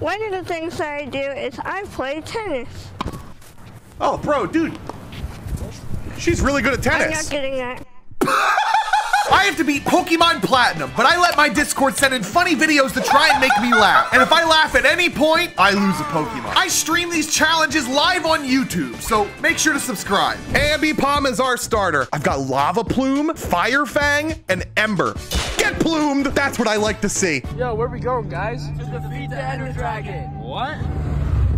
One of the things that I do is I play tennis. Oh, bro, dude. She's really good at tennis. I'm not getting that. I have to beat Pokemon Platinum, but I let my Discord send in funny videos to try and make me laugh. And if I laugh at any point, I lose a Pokemon. I stream these challenges live on YouTube, so make sure to subscribe. Ambipom is our starter. I've got Lava Plume, Fire Fang, and Ember. Get plumed! That's what I like to see. Yo, where we going, guys? To defeat the Ender Dragon. What?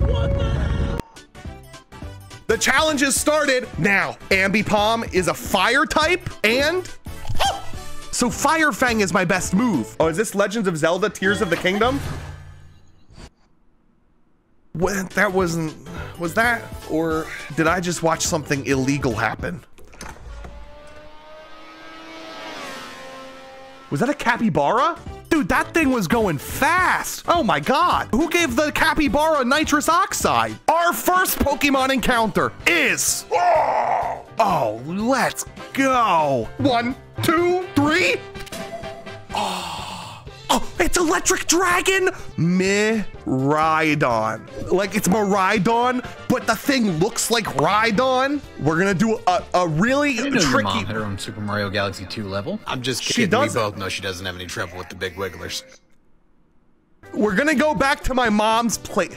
What The challenge has started now. Ambipom is a fire type and. So Fire Fang is my best move. Oh, is this Legends of Zelda Tears of the Kingdom? What, that wasn't. Was that? Or did I just watch something illegal happen? Was that a capybara? Dude, that thing was going fast. Oh my god. Who gave the capybara nitrous oxide? Our first Pokemon encounter is. Oh, let's go. One, two, three. Oh, oh it's Electric Dragon Miraidon. Like it's Miraidon, but the thing looks like Rhydon. We're gonna do a, a really I didn't know your mom had her own Super Mario Galaxy 2 level. I'm just She kidding. We doesn't. both know she doesn't have any trouble with the big wigglers. We're gonna go back to my mom's place.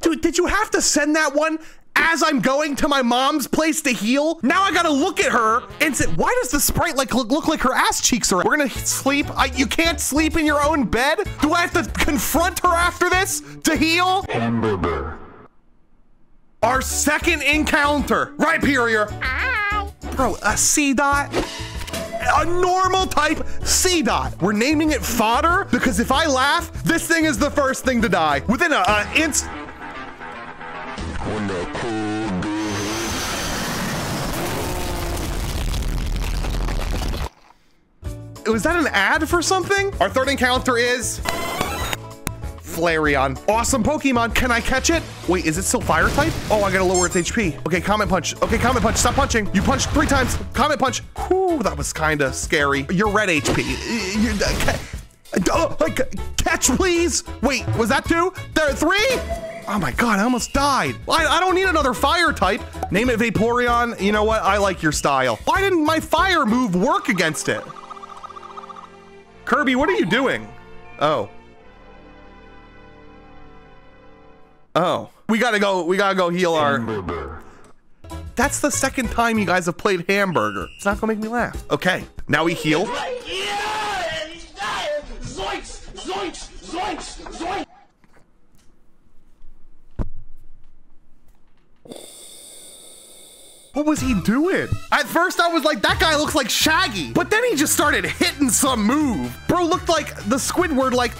Dude, did you have to send that one as I'm going to my mom's place to heal? Now I gotta look at her and say, why does the sprite like look, look like her ass cheeks are? We're gonna sleep. I, you can't sleep in your own bed. Do I have to confront her after this to heal? Hamburger. Our second encounter. Right, Superior. Bro, a C dot. A normal type C dot. We're naming it fodder because if I laugh, this thing is the first thing to die. Within a, a inst. Was that an ad for something? Our third encounter is Flareon. Awesome Pokemon. Can I catch it? Wait, is it still fire type? Oh, I gotta lower its HP. Okay, Comet Punch. Okay, Comet Punch. Stop punching. You punched three times. Comet Punch. Whew, that was kind of scary. You're red HP. You, uh, ca- oh, like, catch, please. Wait, was that two? There, three? Oh my god, I almost died. I, I don't need another fire type. Name it Vaporeon. You know what? I like your style. Why didn't my fire move work against it? Kirby, what are you doing? Oh. Oh. We gotta go, we gotta go heal our. That's the second time you guys have played hamburger. It's not gonna make me laugh. Okay, now we heal. What was he doing? At first I was like, that guy looks like Shaggy. But then he just started hitting some move. Bro looked like the Squidward like.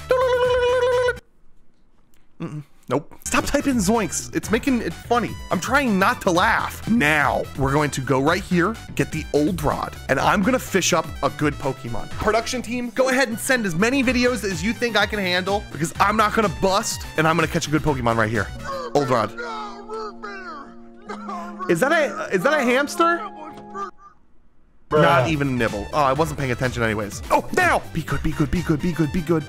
Nope. Stop typing zoinks. It's making it funny. I'm trying not to laugh. Now, we're going to go right here, get the old rod, and I'm gonna fish up a good Pokemon. Production team, go ahead and send as many videos as you think I can handle because I'm not gonna bust and I'm gonna catch a good Pokemon right here. Old rod. Is that a is that a hamster? Not even a nibble. Oh, I wasn't paying attention anyways. Oh, now! Be good, be good, be good, be good, be good.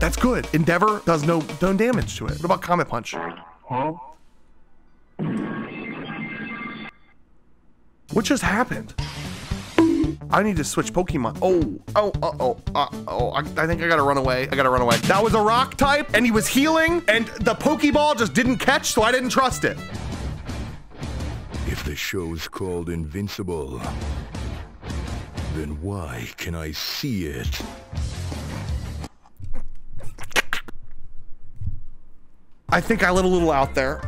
That's good. Endeavor does no no damage to it. What about Comet Punch? What just happened? I need to switch Pokemon. Oh, oh, uh oh, uh oh. I, I think I gotta run away. I gotta run away. That was a rock type, and he was healing, and the Pokeball just didn't catch, so I didn't trust it. Show's called Invincible, then why can I see it? I think I let a little out there.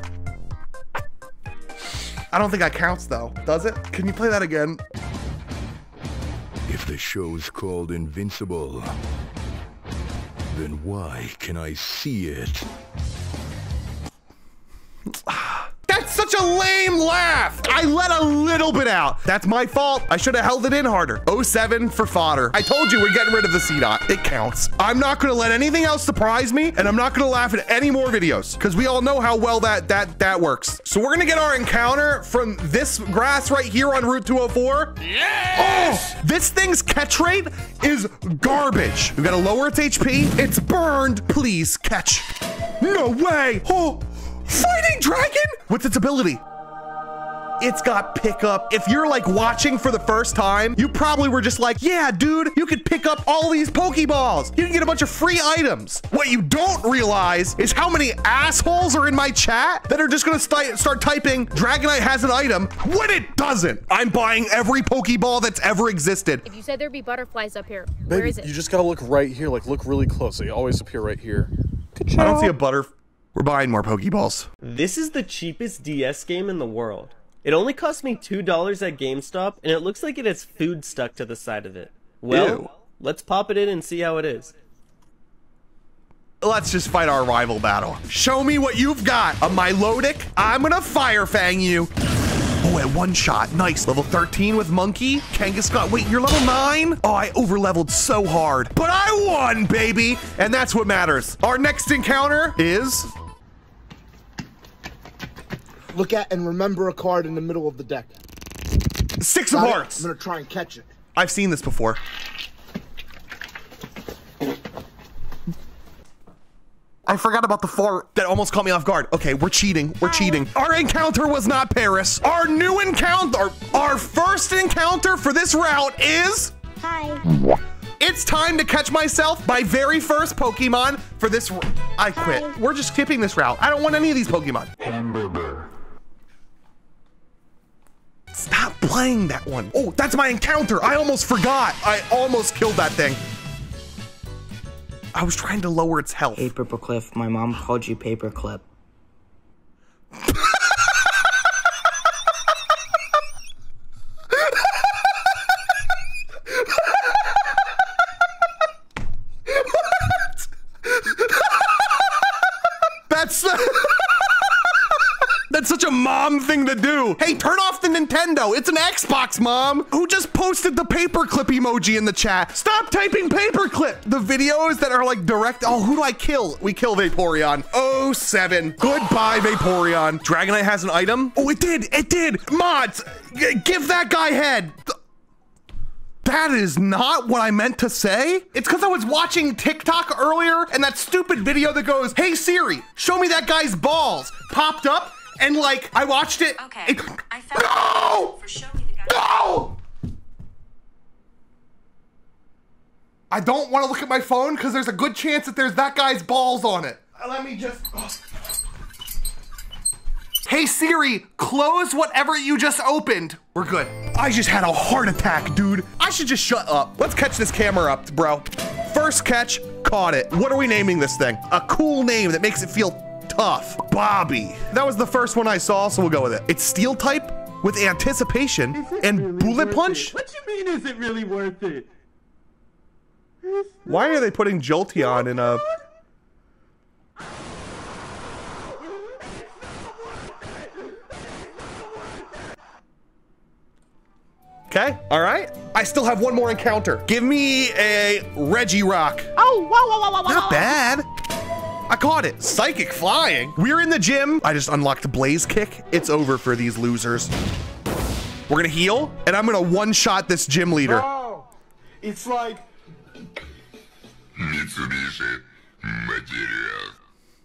I don't think that counts though. Does it? Can you play that again? If the show's called Invincible, then why can I see it? Such a lame laugh. I let a little bit out. That's my fault. I should have held it in harder. 07 for fodder. I told you we're getting rid of the C dot. It counts. I'm not gonna let anything else surprise me, and I'm not gonna laugh at any more videos because we all know how well that that that works. So we're gonna get our encounter from this grass right here on Route 204. Yes! Oh, this thing's catch rate is garbage. We gotta lower its HP. It's burned. Please catch. No way. Oh, fighting dragon. What's its ability? It's got pickup. If you're like watching for the first time, you probably were just like, yeah, dude, you could pick up all these Pokeballs. You can get a bunch of free items. What you don't realize is how many assholes are in my chat that are just gonna st start typing Dragonite has an item when it doesn't. I'm buying every Pokeball that's ever existed. If you said there'd be butterflies up here, where Baby, is it? you just gotta look right here. Like, look really close. They always appear right here. I don't see a butter. We're buying more Pokeballs. This is the cheapest DS game in the world. It only cost me $2 at GameStop, and it looks like it has food stuck to the side of it. Well, Ew. let's pop it in and see how it is. Let's just fight our rival battle. Show me what you've got. A Milotic. I'm gonna Fire Fang you. Oh, at one shot. Nice. Level 13 with Monkey. Kangaskhan. Wait, you're level 9? Oh, I overleveled so hard. But I won, baby. And that's what matters. Our next encounter is... Look at and remember a card in the middle of the deck. Six of Got it? Hearts. I'm gonna try and catch it. I've seen this before. I forgot about the four that almost caught me off guard. Okay, we're cheating. We're cheating. Our encounter was not Paris. Our new encounter, our first encounter for this route is. Hi. It's time to catch myself. My very first Pokemon for this. I quit. We're just skipping this route. I don't want any of these Pokemon. Stop playing that one. Oh, that's my encounter. I almost forgot. I almost killed that thing. I was trying to lower its health. Hey, Paperclip, my mom called you Paperclip. That's That's such a mom thing to do. Hey, turn the Nintendo. It's an Xbox, mom. Who just posted the paperclip emoji in the chat? Stop typing paperclip. The videos that are like direct. Oh, who do I kill? We kill Vaporeon. Oh, seven. Goodbye, Vaporeon. Dragonite has an item. Oh, it did. It did. Mods, give that guy head. That is not what I meant to say. It's because I was watching TikTok earlier and that stupid video that goes, Hey Siri, show me that guy's balls popped up and like I watched it. Okay. I found no! For show me the guy. No! I don't want to look at my phone because there's a good chance that there's that guy's balls on it. Let me just. Oh. Hey Siri, close whatever you just opened. We're good. I just had a heart attack, dude. I should just shut up. Let's catch this camera up, bro. First catch, caught it. What are we naming this thing? A cool name that makes it feel tough. Bobby. That was the first one I saw, so we'll go with it. It's steel type with anticipation and bullet punch. What you mean, is it really worth it? Why are they putting Jolteon in a... Okay, all right. I still have one more encounter. Give me a Regirock. Oh, wow, wow, wow, wow, Not bad. I caught it. Psychic flying. We're in the gym. I just unlocked Blaze Kick. It's over for these losers. We're gonna heal, and I'm gonna one-shot this gym leader. Oh, it's like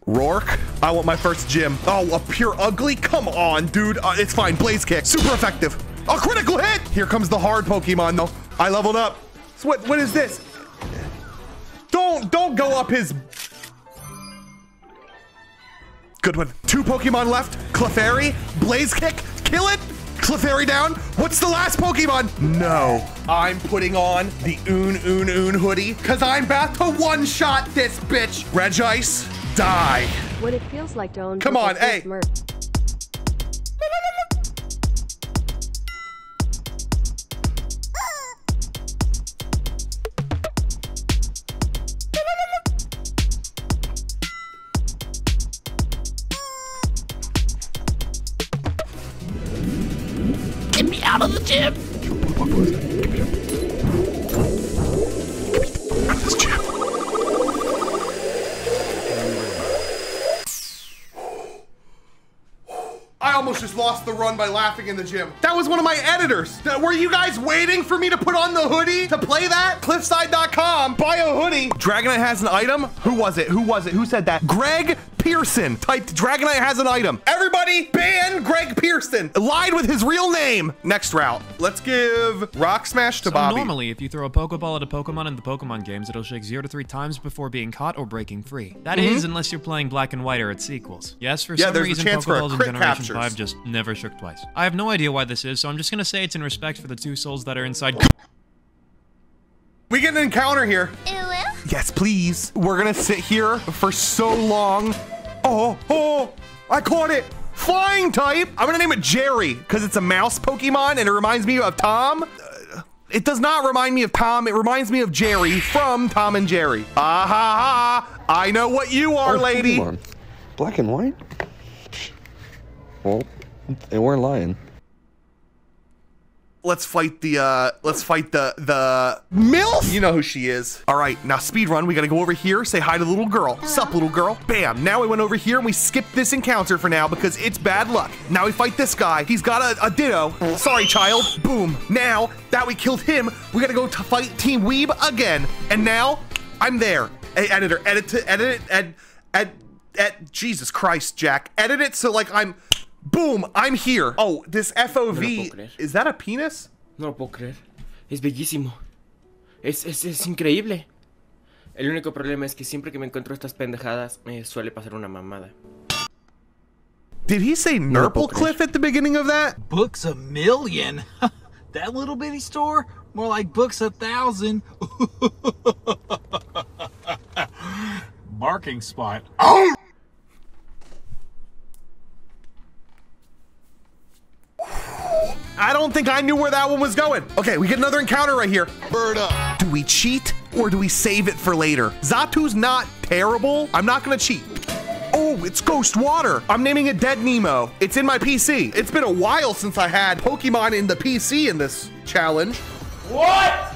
Roark, I want my first gym. Oh, a Purugly? Come on, dude. Uh, it's fine. Blaze kick. Super effective. A critical hit. Here comes the hard Pokemon, though. I leveled up. So what, what is this? Don't, don't go up his... Good one. Two Pokemon left. Clefairy, Blaze Kick, kill it. Clefairy down. What's the last Pokemon? No. I'm putting on the Oon Oon Oon hoodie because I'm about to one-shot this bitch. Regice, die. What it feels like to own Come on, Purple hey. Out of the gym. I almost just lost the run by laughing in the gym. That was one of my editors. Were you guys waiting for me to put on the hoodie to play that? Cliffside.com, buy a hoodie. Dragonite has an item. Who was it? Who was it? Who said that? Greg Pearson typed Dragonite has an item. Everybody ban Greg Pearson. Lied with his real name. Next route. Let's give Rock Smash to so Bobby. normally, if you throw a Pokeball at a Pokemon in the Pokemon games, it'll shake 0 to 3 times before being caught or breaking free. That is, Mhm. unless you're playing Black and White or its sequels. Yes, for Yeah, some reason, chance for Pokeballs in Generation captures. 5 just never shook twice. I have no idea why this is, so I'm just gonna say it's in respect for the two souls that are inside. We get an encounter here. Yes, please. We're gonna sit here for so long. Oh, oh, I caught it. Flying type. I'm gonna name it Jerry because it's a mouse Pokemon and it reminds me of Tom. Uh, It does not remind me of Tom. It reminds me of Jerry from Tom and Jerry. Ah ha ha. I know what you are, lady. Come on. Black and white? Well, they weren't lying. Let's fight the uh let's fight the the MILF! You know who she is. Alright, now speed run, we gotta go over here, say hi to the little girl. Sup little girl. Bam. Now we went over here and we skipped this encounter for now because it's bad luck. Now we fight this guy. He's got a, a ditto. Sorry, child. Boom. Now that we killed him, we gotta go to fight Team Weeb again. And now I'm there. Hey, editor, edit to edit it, ed, ed, ed, Jesus Christ, Jack. Edit it so like I'm boom, I'm here. Oh, this FOV, is that a penis? No lo puedo creer. Es bellísimo. Es, es, es increíble. El único problema es que siempre que me encuentro estas pendejadas me suele pasar una mamada. Did he say Nurple Cliff at the beginning of that? Books a million? that little bitty store? More like books a thousand. Barking spot. Oh! I don't think I knew where that one was going. Okay, we get another encounter right here. Bird up. Do we cheat or do we save it for later? Xatu's not terrible. I'm not gonna cheat. Oh, it's Ghost Water. I'm naming it Dead Nemo. It's in my PC. It's been a while since I had Pokemon in the PC in this challenge. What?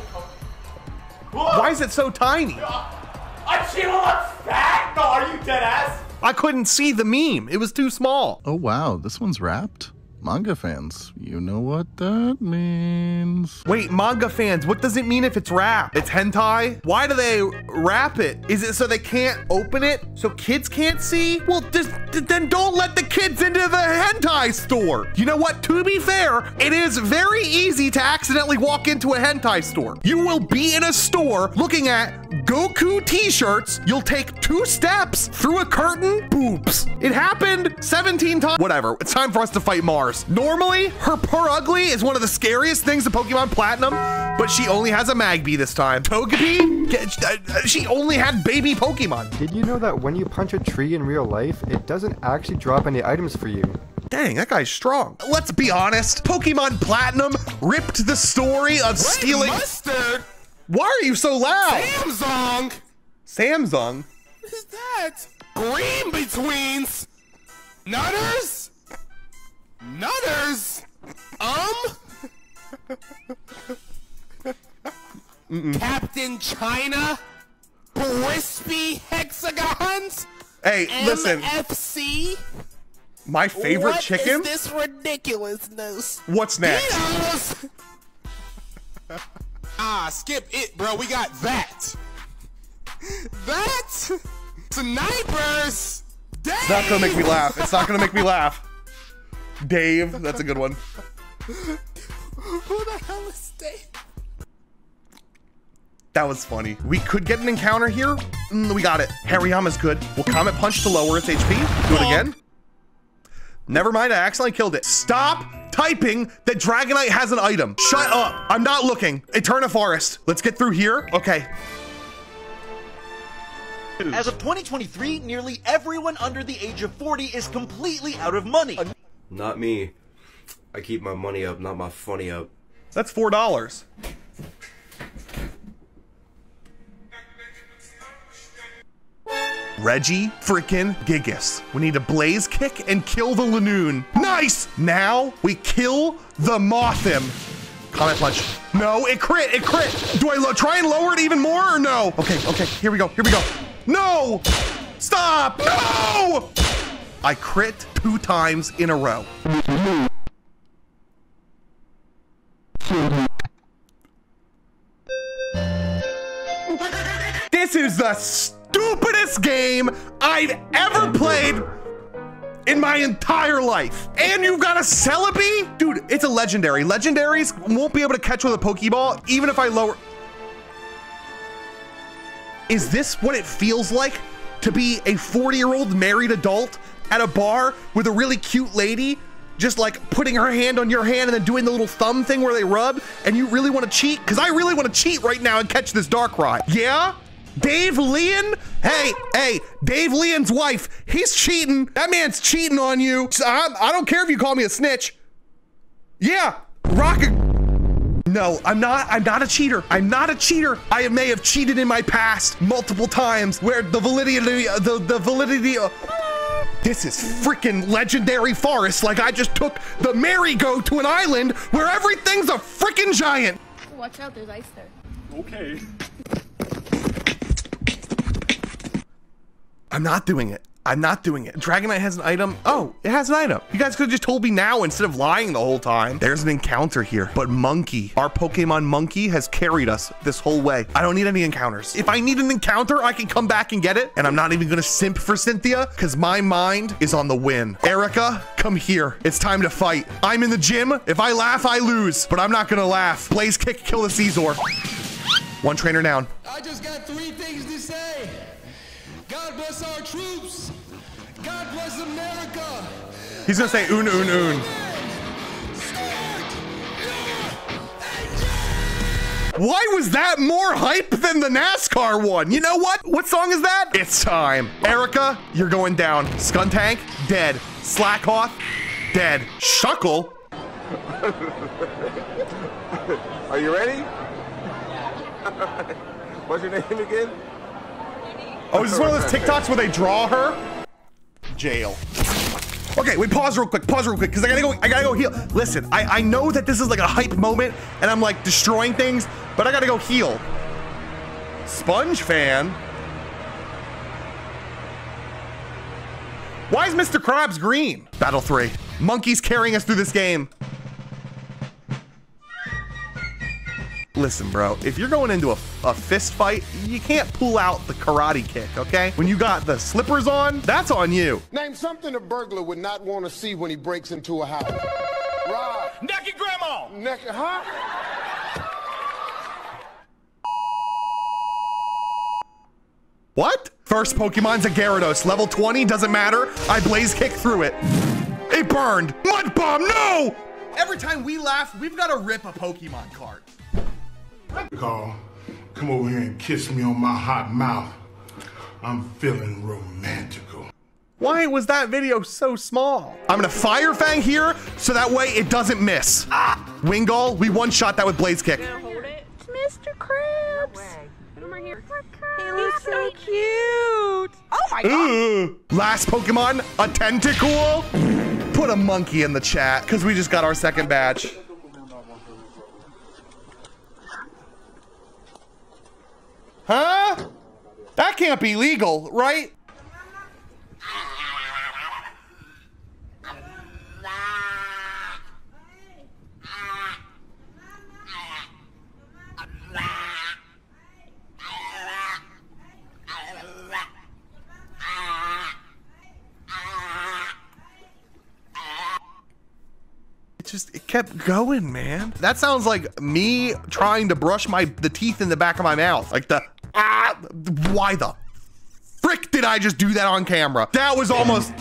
Why is it so tiny? Uh, a Chilliwack's fat? No, are you dead ass? I couldn't see the meme. It was too small. Oh wow, this one's wrapped? Manga fans, you know what that means. Wait, manga fans, what does it mean if it's wrapped? It's hentai? Why do they wrap it? Is it so they can't open it? So kids can't see? Well, just, then don't let the kids into the hentai store. You know what? To be fair, it is very easy to accidentally walk into a hentai store. You will be in a store looking at Goku t-shirts. You'll take two steps through a curtain. Boobs. It happened 17 times. Whatever. It's time for us to fight Mars. Normally, her Purugly is one of the scariest things in Pokemon Platinum, but she only has a Magby this time. Togepi, uh, she only had baby Pokemon. Did you know that when you punch a tree in real life, it doesn't actually drop any items for you? Dang, that guy's strong. Let's be honest. Pokemon Platinum ripped the story of stealing. Mustard? Why are you so loud? Samsung? Samsung. What is that? Green betweens? Nutters? Nutters? Um? Captain China? Crispy hexagons? Hey, listen. MFC? My favorite What chicken. is this ridiculousness? What's next? Ah, skip it, bro. We got that. That? Snipers! It's not gonna make me laugh. It's not gonna make me laugh. Dave, that's a good one. Who the hell is Dave? That was funny. We could get an encounter here. Mm, we got it. Hariyama's good. We'll Comet Punch to lower its HP. Do it again. Never mind, I accidentally killed it. Stop typing that Dragonite has an item. Shut up. I'm not looking. Eterna Forest. Let's get through here. Okay. As of 2023, nearly everyone under the age of 40 is completely out of money. Not me. I keep my money up, not my funny up. That's four dollars. Reggie freaking Gigas. We need to blaze kick and kill the Lanoon. Nice! Now we kill the Mothim. Comet punch. No, it crit, it crit. Do I try and lower it even more or no? Okay, okay, here we go, here we go. No! Stop! No! I crit two times in a row. This is the stupidest game I've ever played in my entire life. And you've got a Celebi? Dude, it's a legendary. Legendaries won't be able to catch with a Pokeball, even if I lower. Is this what it feels like to be a 40 year old married adult at a bar with a really cute lady? Just like putting her hand on your hand and then doing the little thumb thing where they rub, and you really want to cheat? Because I really want to cheat right now and catch this Darkrai. Yeah? Dave Leon? Hey, hey, Dave Leon's wife. He's cheating. That man's cheating on you. I, I don't care if you call me a snitch. Yeah, Rocket. No, I'm not. I'm not a cheater. I'm not a cheater. I may have cheated in my past multiple times where the validity, the, the validity. Uh, this is freaking legendary forest. Like I just took the merry-go to an island where everything's a freaking giant. Watch out, there's ice there. Okay. I'm not doing it. I'm not doing it. Dragonite has an item. Oh, it has an item. You guys could have just told me now instead of lying the whole time. There's an encounter here. But Monkey, our Pokemon Monkey has carried us this whole way. I don't need any encounters. If I need an encounter, I can come back and get it. And I'm not even to simp for Cynthia because my mind is on the win. Erica, come here. It's time to fight. I'm in the gym. If I laugh, I lose. But I'm not to laugh. Blaze kick, kill the Caesar. One trainer down. I just got three things to say. God bless our troops. God bless America. He's gonna say un un un. Why was that more hype than the NASCAR one? You know what? What song is that? It's time. Erica, you're going down. Skuntank, dead. Slakoth, dead. Shuckle. Are you ready? What's your name again? Oh, is this one of those TikToks where they draw her? Jail. Okay, wait, pause real quick, pause real quick, because I gotta go, I gotta go heal. Listen, I, I know that this is like a hype moment, and I'm like destroying things, but I gotta go heal. Sponge fan? Why is Mr. Krabs green? Battle 3. Monkey's carrying us through this game. Listen, bro, if you're going into a, a fist fight, you can't pull out the karate kick, okay? When you got the slippers on, that's on you. Name something a burglar would not want to see when he breaks into a house. Right. Naked grandma. Naked, huh? What? First Pokemon's a Gyarados. Level 20, doesn't matter. I blaze kick through it. It burned. Mud bomb, no! Every time we laugh, we've got to rip a Pokemon card. Carl, come over here and kiss me on my hot mouth. I'm feeling romantical. Why was that video so small? I'm gonna Fire Fang here, so that way it doesn't miss. Ah! Wingull, we one-shot that with Blaze Kick. It's Mr. Krabs. He looks so cute. Oh my god. Ooh. Last Pokemon, a Tentacool. Put a monkey in the chat, because we just got our second batch. Huh? That can't be legal, right? It just it kept going, man. That sounds like me trying to brush my the teeth in the back of my mouth. Like the ah why the frick did I just do that on camera? That was almost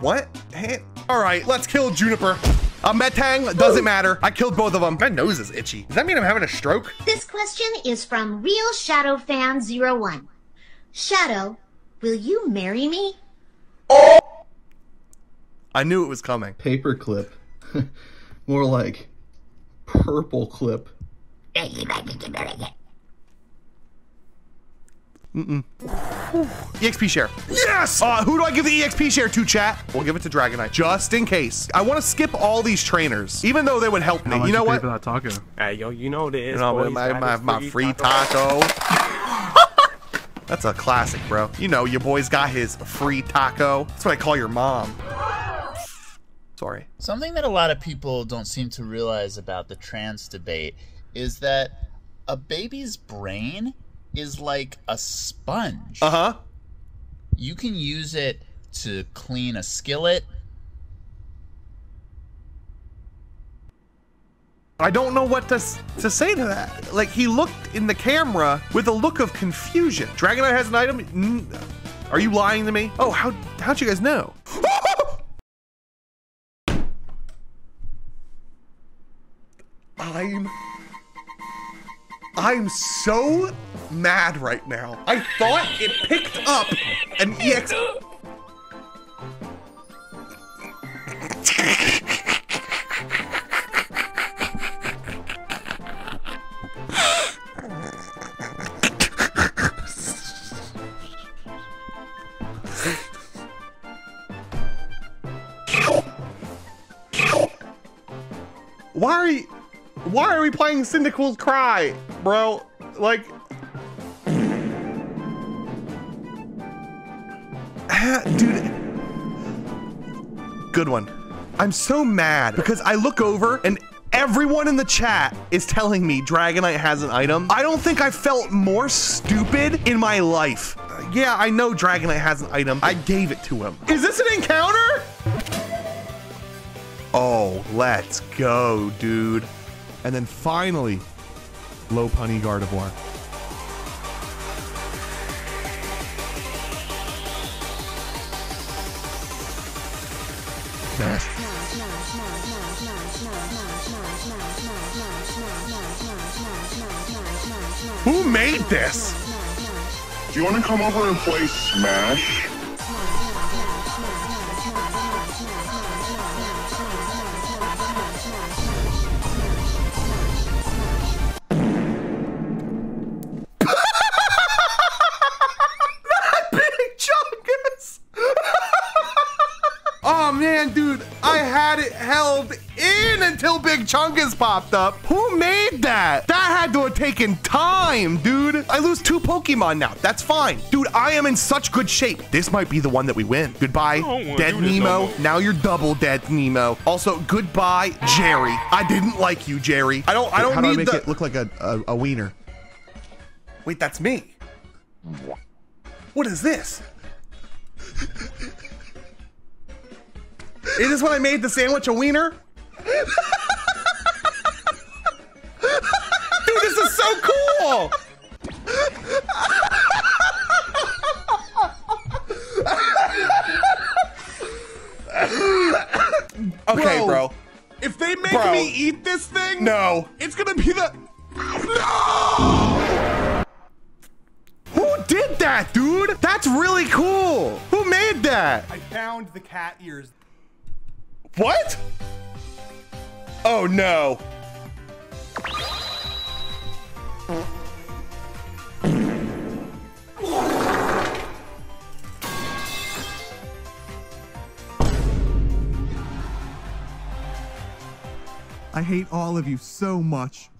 what? Hey, all right, let's kill Juniper. A Metang, doesn't matter. I killed both of them. My nose is itchy. Does that mean I'm having a stroke? This question is from Real Shadow Fan 01. Shadow, will you marry me? Oh! I knew it was coming. Paperclip. More like purple clip. Mm-mm. EXP share. Yes! Uh, who do I give the EXP share to, chat? We'll give it to Dragonite, just in case. I want to skip all these trainers, even though they would help me. you know what? that taco? Hey, yo, you know this. You know, boys. my, That my, is my free taco. That's a classic, bro. You know, your boy's got his free taco. That's what I call your mom. Sorry. Something that a lot of people don't seem to realize about the trans debate is that a baby's brain is like a sponge. Uh huh. You can use it to clean a skillet. I don't know what to, s- to say to that. Like, he looked in the camera with a look of confusion. Dragonite has an item? Mm, Are you lying to me? Oh, how, how'd you guys know? I'm... I'm so mad right now. I thought it picked up an EX... Why are. Why are we playing Cyndaquil's Cry, bro? Like... Dude... Good one. I'm so mad because I look over and everyone in the chat is telling me Dragonite has an item. I don't think I felt more stupid in my life. Yeah, I know Dragonite has an item. I gave it to him. Is this an encounter? Oh, let's go, dude. And then finally, Lopunny Gardevoir. Who made this? Do you want to come over and play Smash? Popped up. Who made that? That had to have taken time, dude. I lose two Pokemon now. That's fine. Dude, I am in such good shape. This might be the one that we win. Goodbye, wanna Dead do this no Nemo. Now you're double dead Nemo. Also, goodbye, Jerry. I didn't like you, Jerry. I don't I don't How do need I make the it look like a, a, a wiener? Wait, that's me. What is this? Is this when I made the sandwich a wiener? Dude, this is so cool! okay, bro. If they make Bro. me eat this thing, No. it's gonna be the. no. Who did that, dude? That's really cool. Who made that? I found the cat ears. What? Oh no. I hate all of you so much.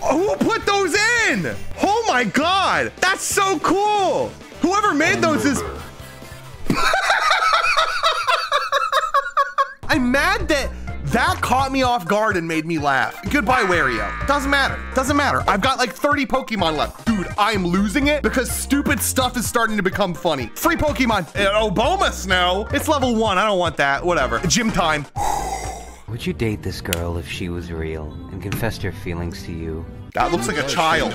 Who put those in? Oh my god, that's so cool. Whoever made those is. I'm mad that that caught me off guard and made me laugh. Goodbye, Wario. Doesn't matter. Doesn't matter. I've got like 30 Pokemon left. Dude, I'm losing it because stupid stuff is starting to become funny. Free Pokemon. Uh, Abomasnow. It's level one. I don't want that. Whatever. Gym time. Would you date this girl if she was real and confessed her feelings to you? That looks like a child.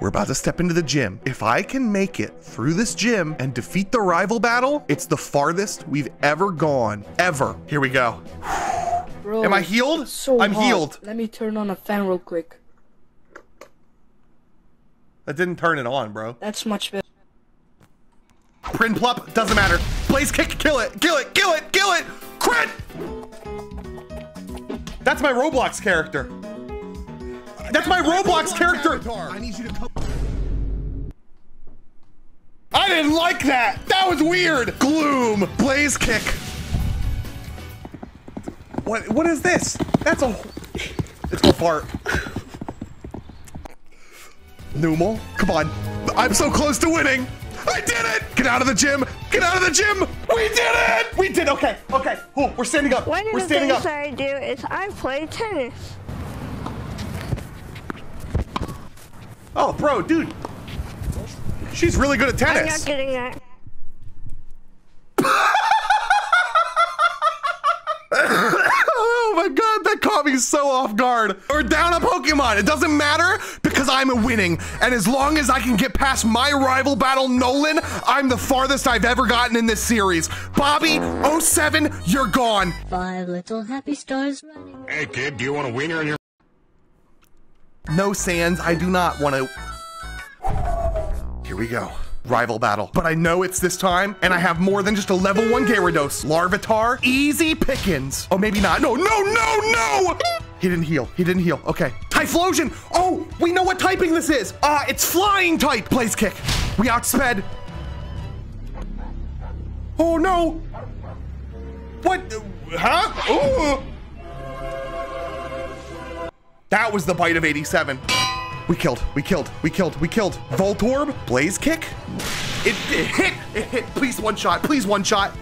We're about to step into the gym. If I can make it through this gym and defeat the rival battle, it's the farthest we've ever gone. Ever. Here we go. Bro, Am I healed? so I'm hot. healed. Let me turn on a fan real quick. That didn't turn it on, bro. That's much better. Prinplup, doesn't matter. Blaze kick, kill it, kill it, kill it, kill it! Crit! That's my Roblox character. That's my Roblox character. I need you to come. I didn't like that. That was weird. Gloom, blaze kick. What? What is this? That's a. It's a fart. Numel, come on. I'm so close to winning. I did it. Get out of the gym. Get out of the gym. We did it. We did. Okay. Okay. Oh, we're standing up. One of we're the standing things up. I do is I play tennis. Oh, bro, dude. She's really good at tennis. getting that. oh my god, that caught me so off guard. We're down a Pokemon. It doesn't matter because I'm a winning. And as long as I can get past my rival battle, Nolan, I'm the farthest I've ever gotten in this series. Bobby, 07, you're gone. Five little happy stars running. Hey, kid, do you want a wiener in your... No, Sans, I do not want to. Here we go. Rival battle. But I know it's this time, and I have more than just a level 1 Gyarados. Larvitar, easy pickings. Oh, maybe not. No, no, no, no! He didn't heal. He didn't heal. Okay. Typhlosion! Oh, we know what typing this is! Ah, uh, it's flying type! Blaze kick. We outsped. Oh, no! What? Huh? Ooh! That was the bite of 87. We killed, we killed, we killed, we killed. Voltorb, Blaze Kick. It, it hit, it hit. Please one shot, please one shot.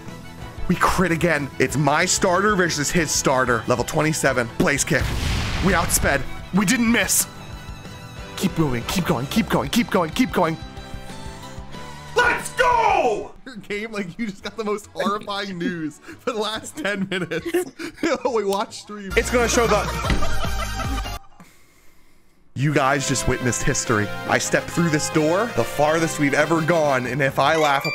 We crit again. It's my starter versus his starter. Level 27, Blaze Kick. We outsped. We didn't miss. Keep moving, keep going, keep going, keep going, keep going. Let's go! Your game, like you just got the most horrifying news for the last 10 minutes. we watch stream. It's gonna show the you guys just witnessed history. I stepped through this door, the farthest we've ever gone, and if I laugh,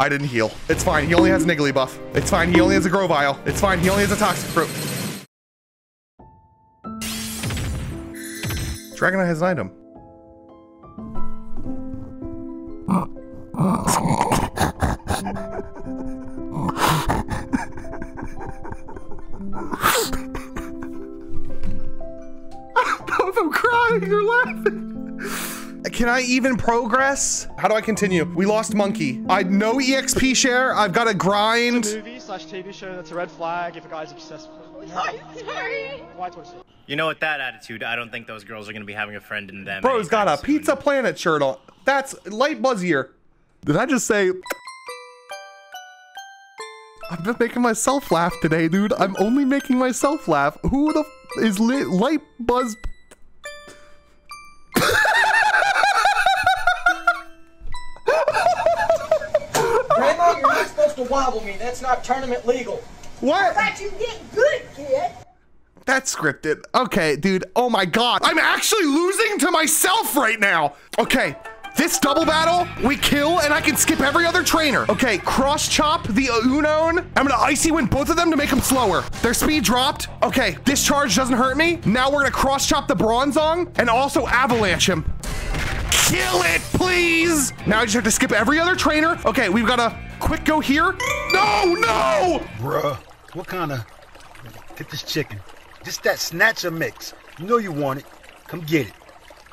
I didn't heal. It's fine, he only has an Niggly buff. It's fine, he only has a Grovyle. It's fine, he only has a Toxic Fruit. Dragonite has an item. if I'm crying or laughing. Can I even progress? How do I continue? We lost Monkey. I no EXP share. I've got to grind. movie slash TV show that's a red flag if a guy's obsessed with it. Sorry. Why You know, with that attitude, I don't think those girls are going to be having a friend in them. Bro's got a soon. Pizza Planet shirt on. That's light buzzier. Did I just say? I'm just making myself laugh today, dude. I'm only making myself laugh. Who the is lit light buzz? To wobble me. That's not tournament legal. What? But you get good, kid. That's scripted. Okay, dude. Oh my god. I'm actually losing to myself right now. Okay. This double battle, we kill, and I can skip every other trainer. Okay, cross chop the Unown. I'm gonna icy wind both of them to make them slower. Their speed dropped. Okay, this charge doesn't hurt me. Now we're gonna cross chop the Bronzong and also avalanche him. Kill it, please! Now I just have to skip every other trainer. Okay, we've got a quick go here. No, no! Bruh, what kind of... Get this chicken. Just that snatcher mix. You know you want it. Come get it.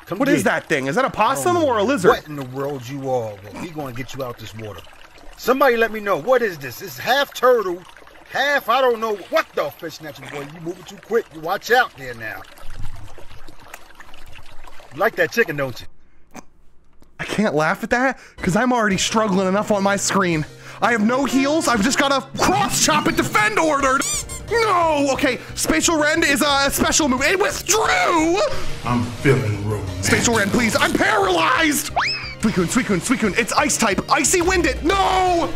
Come What get is it. that thing? Is that a possum I or a lizard? What in the world you are? But we gonna get you out this water. Somebody let me know. What is this? It's half turtle, half I don't know what the fish snatcher boy. You moving too quick. You watch out there now. You like that chicken, don't you? I can't laugh at that because I'm already struggling enough on my screen. I have no heals. I've just got a cross chop and defend ordered. No. Okay. Spatial rend is a special move. It withdrew. I'm feeling romantic. Spatial rend, please. I'm paralyzed. Suicune, Suicune, Suicune. It's ice type. Icy wind it. No.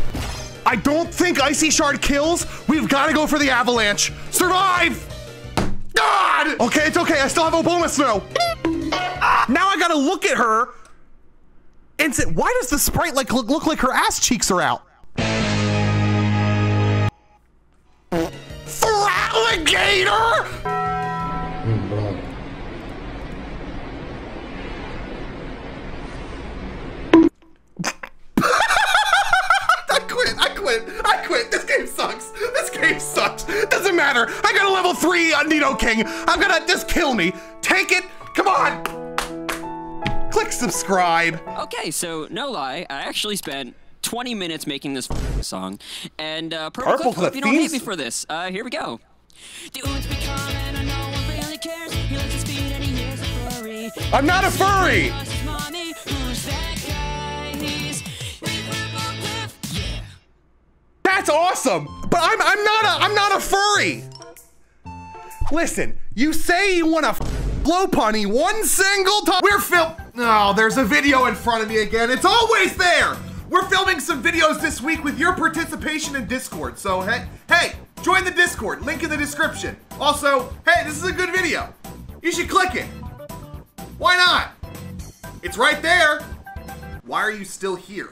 I don't think icy shard kills. We've got to go for the avalanche. Survive. God. Okay, it's okay. I still have Abomasnow. Now I gotta look at her and say, why does the sprite like look, look like her ass cheeks are out? Alligator! I quit. I quit. I quit. This game sucks. This game sucks. Doesn't matter. I got a level three on Nidoking. I'm gonna just kill me. Take it. Come on. Click subscribe. Okay, so no lie, I actually spent 20 minutes making this song, and uh, purple, Purple clip, Clip hope you don't hate me for this. Uh, here we go. I'm not a furry. That's awesome. But I'm I'm not a I'm not a furry. Listen, you say you want to blow punny one single time. We're Phil. Oh, there's a video in front of me again. It's always there. We're filming some videos this week with your participation in Discord. So, hey, hey, join the Discord. Link in the description. Also, hey, this is a good video. You should click it. Why not? It's right there. Why are you still here?